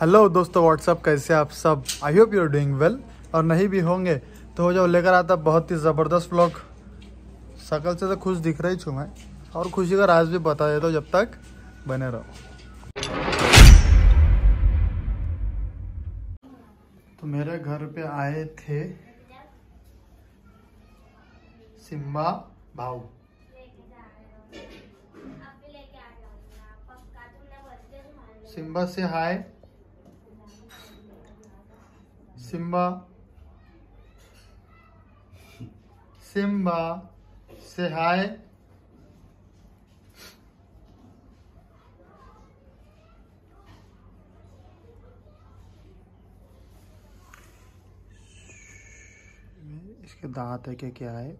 Hello दोस्तों WhatsApp कैसे आप सब? I hope you are doing well और नहीं भी होंगे तो हो जाओ, लेकर आता बहुत ही ज़बरदस्त व्लॉग शकल से तो खुश दिख रही छूँ मैं। और खुशी का राज भी बता देता हूँ जब तक बने रहो। तो मेरे घर पे आए थे सिम्बा भाऊ। सिम्बा से हाय सिम्बा। सिम्बा से हाय। इसके दांत है क्या क्या है?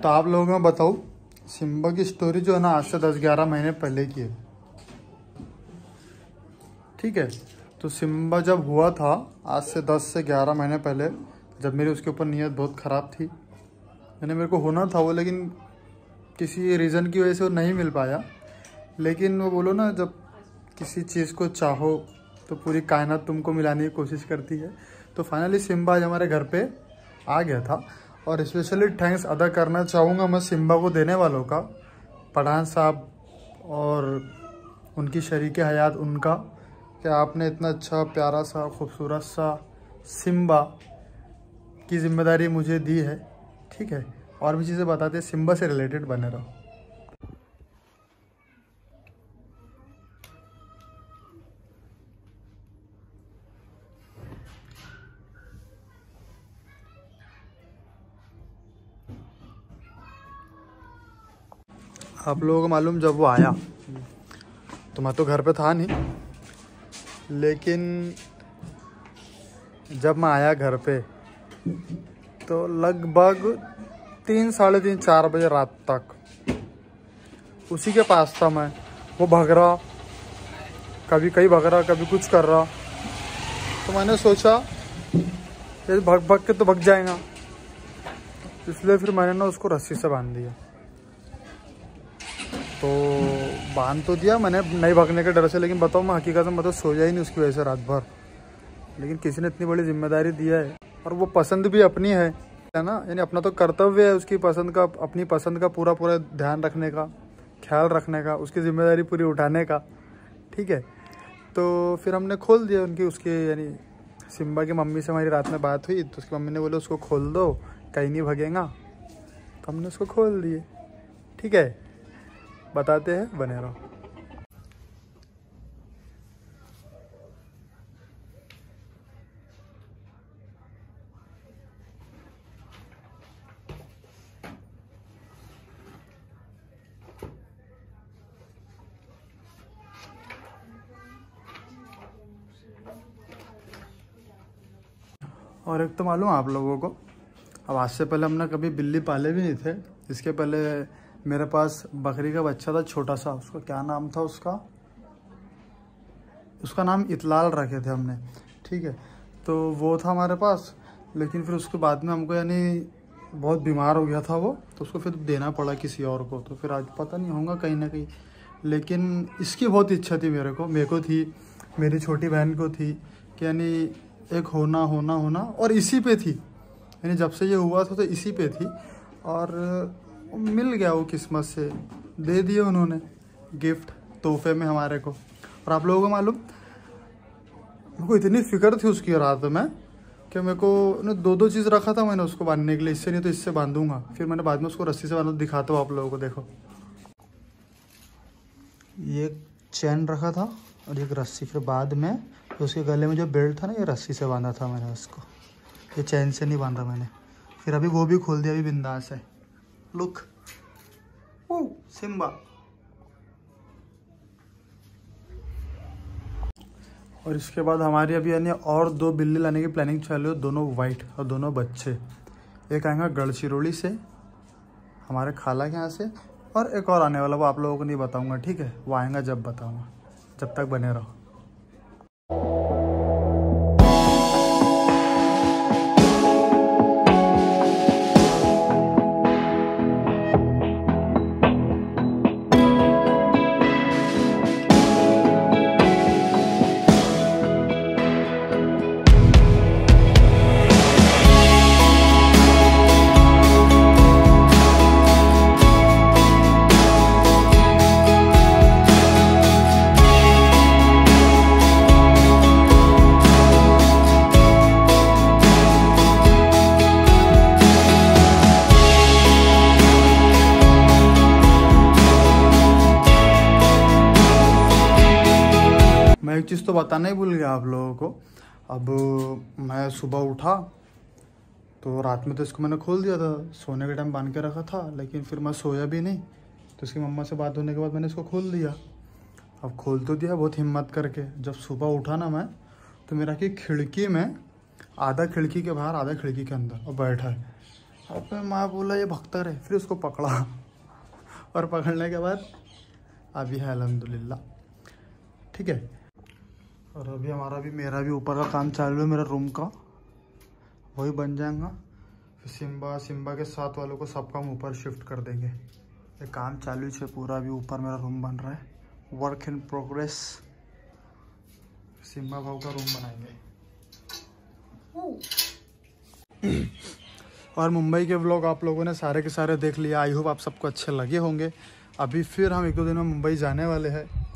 तो आप लोगों को मैं बताऊँ सिम्बा की स्टोरी जो है ना, आज से दस ग्यारह महीने पहले की है। ठीक है? तो सिम्बा जब हुआ था, आज से दस से ग्यारह महीने पहले, जब मेरी उसके ऊपर नीयत बहुत ख़राब थी। मैंने मेरे को होना था वो, लेकिन किसी रीज़न की वजह से वो नहीं मिल पाया। लेकिन वो बोलो ना, जब किसी चीज़ को चाहो तो पूरी कायनात तुमको मिलाने की कोशिश करती है। तो फाइनली सिम्बा आज हमारे घर पे आ गया था। और स्पेशली थैंक्स अदा करना चाहूँगा मैं सिम्बा को देने वालों का, पठान साहब और उनकी शरीक हयात उनका, कि आपने इतना अच्छा प्यारा सा, खूबसूरत सा सिम्बा की ज़िम्मेदारी मुझे दी है। ठीक है? और भी चीज़ें बताते, सिम्बा से रिलेटेड बने रहो। आप लोगों को मालूम जब वो आया तो मैं तो घर पे था नहीं, लेकिन जब मैं आया घर पे तो लगभग तीन, साढ़े तीन, चार बजे रात तक उसी के पास था मैं। वो भग रहा, कभी कहीं भग रहा, कभी कुछ कर रहा। तो मैंने सोचा, ये भग भग के तो भग जाएगा। इसलिए फिर मैंने ना उसको रस्सी से बाँध दिया। तो बाँध तो दिया मैंने, नहीं भागने के डर से, लेकिन बताओ, मैं हकीकत में मतलब सो ही नहीं उसकी वजह से रात भर लेकिन किसी ने इतनी बड़ी ज़िम्मेदारी दिया है, और वो पसंद भी अपनी है है ना? यानी अपना तो कर्तव्य है उसकी पसंद का, अपनी पसंद का पूरा पूरा ध्यान रखने का, ख्याल रखने का, उसकी ज़िम्मेदारी पूरी उठाने का, ठीक है? तो फिर हमने खोल दिया उनकी, उसके, यानी सिम्बा की मम्मी से हमारी रात में बात हुई तो उसकी मम्मी ने बोले, उसको खोल दो, कहीं नहीं भगेगा। तो हमने उसको खोल दिए, ठीक है? बताते हैं, बने रहो। और एक तो मालूम आप लोगों को, अब आज से पहले हमने कभी बिल्ली पाले भी नहीं थे। इसके पहले मेरे पास बकरी का बच्चा था, छोटा सा। उसका क्या नाम था उसका? उसका नाम इतलाल रखे थे हमने, ठीक है? तो वो था हमारे पास, लेकिन फिर उसके बाद में हमको यानी बहुत बीमार हो गया था वो तो उसको फिर देना पड़ा किसी और को। तो फिर आज पता नहीं होगा कहीं ना कहीं। लेकिन इसकी बहुत इच्छा थी मेरे को। मेरे को थी, मेरी छोटी बहन को थी कि यानी एक होना होना होना, और इसी पे थी। यानी जब से ये हुआ था तो इसी पे थी। और मिल गया वो किस्मत से। दे दिए उन्होंने गिफ्ट तोहफे में हमारे को। और आप लोगों को मालूम, मेरे को इतनी फ़िक्र थी उसकी रात में कि मेरे को ने दो दो चीज़ रखा था मैंने उसको बांधने के लिए। इससे नहीं तो इससे बांधूँगा। फिर मैंने बाद में उसको रस्सी से बांधा, दिखाता हूँ आप लोगों को, देखो। ये चैन रखा था और एक रस्सी फिर बाद में तो उसके गले में जो बेल्ट था ना, ये रस्सी से बांधा था मैंने उसको। ये चैन से नहीं बांधा मैंने। फिर अभी वो भी खोल दिया, अभी बिंदास है। लुक सिम्बा और इसके बाद हमारी अभी यानी और दो बिल्ली लाने की प्लानिंग चालू है, दोनों वाइट और दोनों बच्चे। एक आएगा गढ़चिरौली से, हमारे खाला के यहाँ से, और एक और आने वाला, वो आप लोगों को नहीं बताऊँगा, ठीक है? वो आएगा जब बताऊँगा, जब तक बने रहो। चीज़ तो बताना ही भूल गया आप लोगों को। अब मैं सुबह उठा तो रात में तो इसको मैंने खोल दिया था, सोने के टाइम बाँध के रखा था, लेकिन फिर मैं सोया भी नहीं तो इसकी मम्मा से बात होने के बाद मैंने इसको खोल दिया। अब खोल तो दिया बहुत हिम्मत करके। जब सुबह उठा ना मैं तो मेरा कि खिड़की में, आधा खिड़की के बाहर, आधा खिड़की के अंदर, और बैठा है। अब मैं माँ बोला, ये भक्तर है फिर उसको पकड़ा। और पकड़ने के बाद, अभी है अलहमदिल्ला ठीक है? और अभी हमारा भी मेरा भी ऊपर का काम चालू है मेरा रूम का। वही बन जाएगा। फिर सिम्बा सिम्बा के साथ वालों को सब काम ऊपर शिफ्ट कर देंगे। ये काम चालू है पूरा, अभी ऊपर मेरा रूम बन रहा है। वर्क इन प्रोग्रेस सिम्बा भाव का रूम बनाएँगे। और मुंबई के व्लॉग आप लोगों ने सारे के सारे देख लिया आई होप आप सबको अच्छे लगे होंगे। अभी फिर हम एक दो दिन में मुंबई जाने वाले हैं।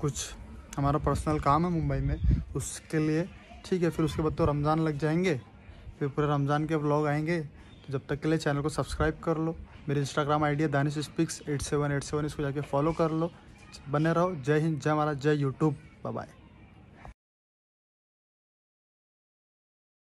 कुछ हमारा पर्सनल काम है मुंबई में, उसके लिए। ठीक है, फिर उसके बाद तो रमज़ान लग जाएँगे। फिर पूरे रमज़ान के ब्लॉग आएँगे। तो जब तक के लिए चैनल को सब्सक्राइब कर लो। मेरे इंस्टाग्राम आई डी है Danish speaks eight seven eight seven इसको जाके फॉलो कर लो। बने रहो। जय हिंद, जय महाराज जय यूट्यूब बाय